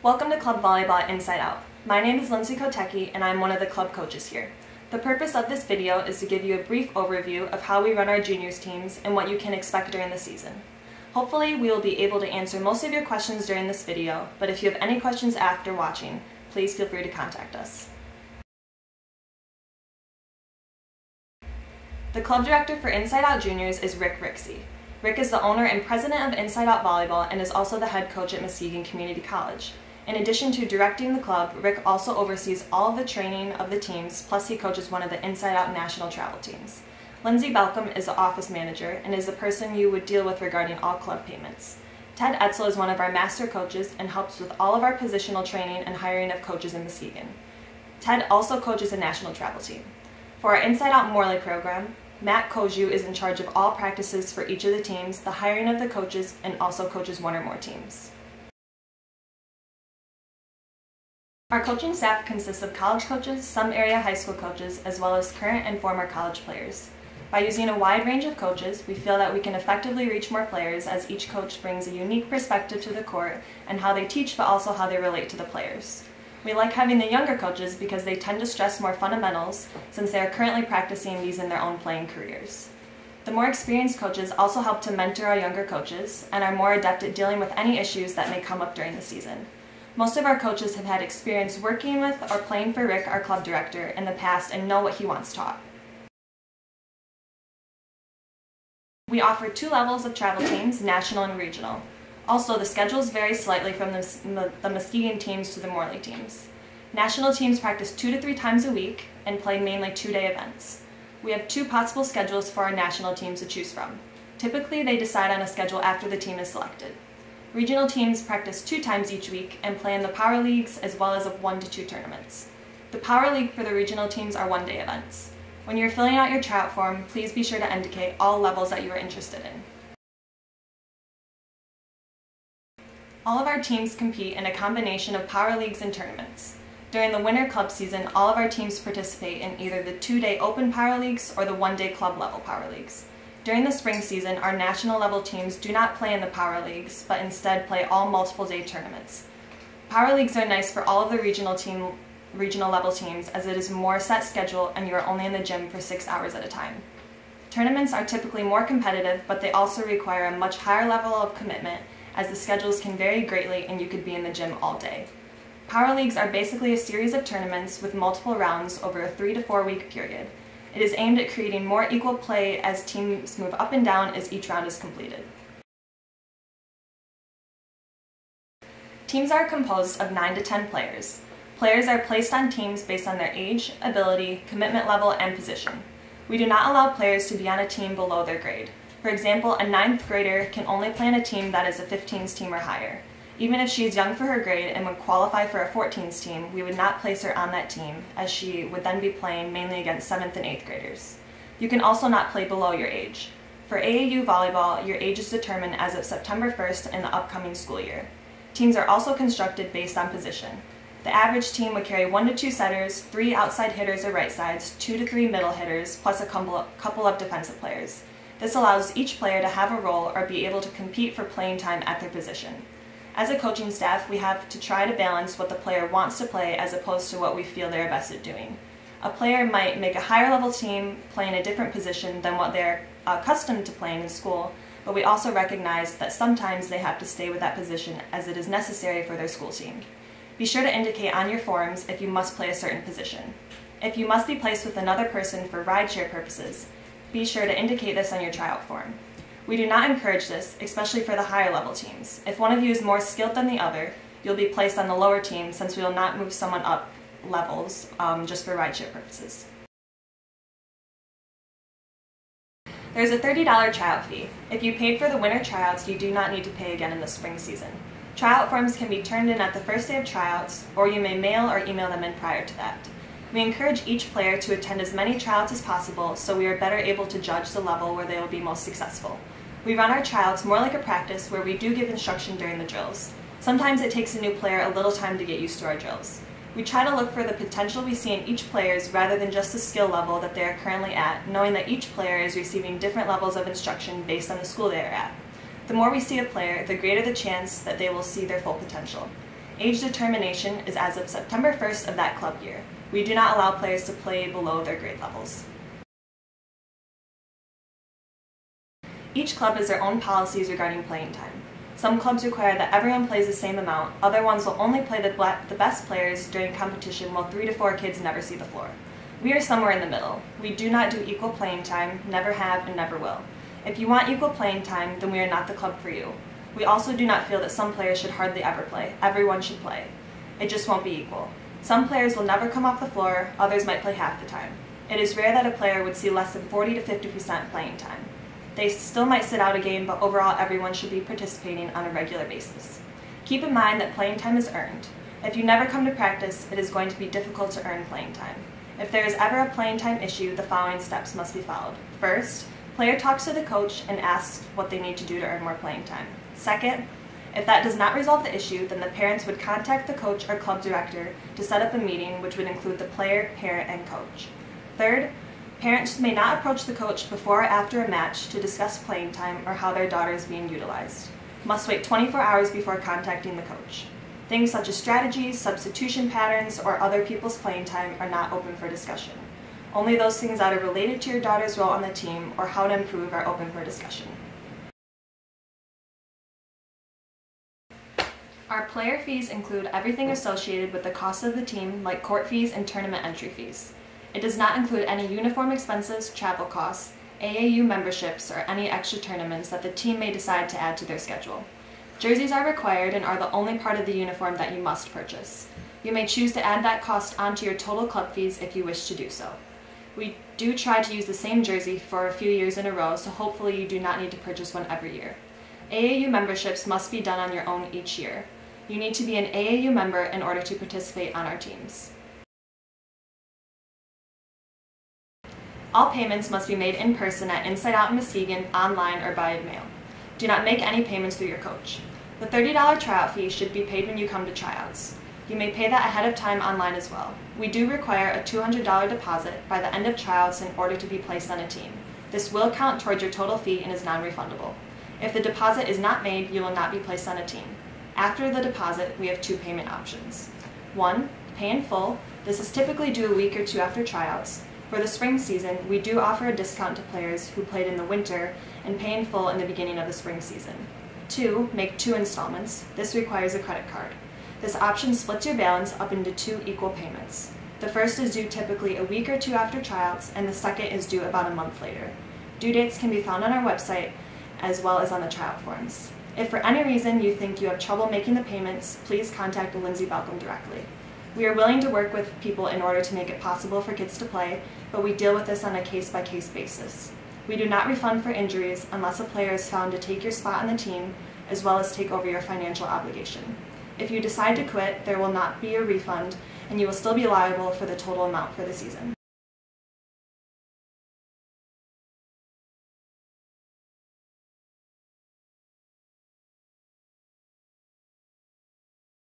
Welcome to Club Volleyball Inside Out. My name is Lindsay Kotecki and I'm one of the club coaches here. The purpose of this video is to give you a brief overview of how we run our juniors teams and what you can expect during the season. Hopefully we will be able to answer most of your questions during this video, but if you have any questions after watching, please feel free to contact us. The club director for Inside Out Juniors is Rick Rixey. Rick is the owner and president of Inside Out Volleyball and is also the head coach at Muskegon Community College. In addition to directing the club, Rick also oversees all the training of the teams, plus he coaches one of the Inside Out national travel teams. Lindsay Balcom is the office manager and is the person you would deal with regarding all club payments. Ted Etzel is one of our master coaches and helps with all of our positional training and hiring of coaches in Muskegon. Ted also coaches a national travel team. For our Inside Out Morley program, Matt Koju is in charge of all practices for each of the teams, the hiring of the coaches, and also coaches one or more teams. Our coaching staff consists of college coaches, some area high school coaches, as well as current and former college players. By using a wide range of coaches, we feel that we can effectively reach more players as each coach brings a unique perspective to the court and how they teach but also how they relate to the players. We like having the younger coaches because they tend to stress more fundamentals since they are currently practicing these in their own playing careers. The more experienced coaches also help to mentor our younger coaches and are more adept at dealing with any issues that may come up during the season. Most of our coaches have had experience working with or playing for Rick, our club director, in the past and know what he wants taught. We offer two levels of travel teams, national and regional. Also, the schedules vary slightly from the, the Muskegon teams to the Morley teams. National teams practice two to three times a week and play mainly two-day events. We have two possible schedules for our national teams to choose from. Typically, they decide on a schedule after the team is selected. Regional teams practice two times each week and play in the Power Leagues as well as one to two tournaments. The Power League for the regional teams are one-day events. When you're filling out your tryout form, please be sure to indicate all levels that you are interested in. All of our teams compete in a combination of power leagues and tournaments. During the winter club season, all of our teams participate in either the two-day open power leagues or the one-day club level power leagues. During the spring season, our national level teams do not play in the power leagues, but instead play all multiple day tournaments. Power leagues are nice for all of the regional team regional level teams as it is more set schedule and you are only in the gym for six hours at a time. Tournaments are typically more competitive, but they also require a much higher level of commitment as the schedules can vary greatly and you could be in the gym all day. Power Leagues are basically a series of tournaments with multiple rounds over a three to four week period. It is aimed at creating more equal play as teams move up and down as each round is completed. Teams are composed of 9 to 10 players. Players are placed on teams based on their age, ability, commitment level, and position. We do not allow players to be on a team below their grade. For example, a ninth grader can only play on a team that is a 15s team or higher. Even if she is young for her grade and would qualify for a 14s team, we would not place her on that team, as she would then be playing mainly against 7th and 8th graders. You can also not play below your age. For AAU volleyball, your age is determined as of September 1st in the upcoming school year. Teams are also constructed based on position. The average team would carry one to two setters, three outside hitters or right sides, two to three middle hitters, plus a couple of defensive players. This allows each player to have a role or be able to compete for playing time at their position. As a coaching staff, we have to try to balance what the player wants to play as opposed to what we feel they're best at doing. A player might make a higher level team playing a different position than what they're accustomed to playing in school, but we also recognize that sometimes they have to stay with that position as it is necessary for their school team. Be sure to indicate on your forms if you must play a certain position. If you must be placed with another person for rideshare purposes, be sure to indicate this on your tryout form. We do not encourage this, especially for the higher level teams. If one of you is more skilled than the other, you'll be placed on the lower team since we will not move someone up levels um, just for rideshare purposes. There's a $30 tryout fee. If you paid for the winter tryouts, you do not need to pay again in the spring season. Tryout forms can be turned in at the first day of tryouts, or you may mail or email them in prior to that. We encourage each player to attend as many tryouts as possible so we are better able to judge the level where they will be most successful. We run our tryouts more like a practice where we do give instruction during the drills. Sometimes it takes a new player a little time to get used to our drills. We try to look for the potential we see in each player's rather than just the skill level that they are currently at, knowing that each player is receiving different levels of instruction based on the school they are at. The more we see a player, the greater the chance that they will see their full potential. Age determination is as of September 1st of that club year. We do not allow players to play below their grade levels. Each club has their own policies regarding playing time. Some clubs require that everyone plays the same amount, other ones will only play the, the best players during competition while three to four kids never see the floor. We are somewhere in the middle. We do not do equal playing time, never have, and never will. If you want equal playing time, then we are not the club for you. We also do not feel that some players should hardly ever play. Everyone should play. It just won't be equal. Some players will never come off the floor, others might play half the time. It is rare that a player would see less than 40 to 50% playing time. They still might sit out a game, but overall everyone should be participating on a regular basis. Keep in mind that playing time is earned. If you never come to practice, it is going to be difficult to earn playing time. If there is ever a playing time issue, the following steps must be followed. First, player talks to the coach and asks what they need to do to earn more playing time. Second, if that does not resolve the issue, then the parents would contact the coach or club director to set up a meeting which would include the player, parent, and coach. Third, Parents may not approach the coach before or after a match to discuss playing time or how their daughter is being utilized. Must wait 24 hours before contacting the coach. Things such as strategies, substitution patterns, or other people's playing time are not open for discussion. Only those things that are related to your daughter's role on the team or how to improve are open for discussion. Our player fees include everything associated with the cost of the team, like court fees and tournament entry fees. It does not include any uniform expenses, travel costs, AAU memberships, or any extra tournaments that the team may decide to add to their schedule. Jerseys are required and are the only part of the uniform that you must purchase. You may choose to add that cost onto your total club fees if you wish to do so. We do try to use the same jersey for a few years in a row, so hopefully you do not need to purchase one every year. AAU memberships must be done on your own each year. You need to be an AAU member in order to participate on our teams. All payments must be made in person at Inside Out in Muskegon, online, or by mail. Do not make any payments through your coach. The $30 tryout fee should be paid when you come to tryouts. You may pay that ahead of time online as well. We do require a $200 deposit by the end of tryouts in order to be placed on a team. This will count towards your total fee and is non-refundable. If the deposit is not made, you will not be placed on a team. After the deposit, we have two payment options. One, pay in full. This is typically due a week or two after tryouts. For the spring season, we do offer a discount to players who played in the winter and pay in full in the beginning of the spring season. Two, make two installments. This requires a credit card. This option splits your balance up into two equal payments. The first is due typically a week or two after tryouts, and the second is due about a month later. Due dates can be found on our website as well as on the tryout forms. If for any reason you think you have trouble making the payments, please contact Lindsay Balcom directly. We are willing to work with people in order to make it possible for kids to play, but we deal with this on a case-by-case -case basis. We do not refund for injuries unless a player is found to take your spot on the team, as well as take over your financial obligation. If you decide to quit, there will not be a refund, and you will still be liable for the total amount for the season.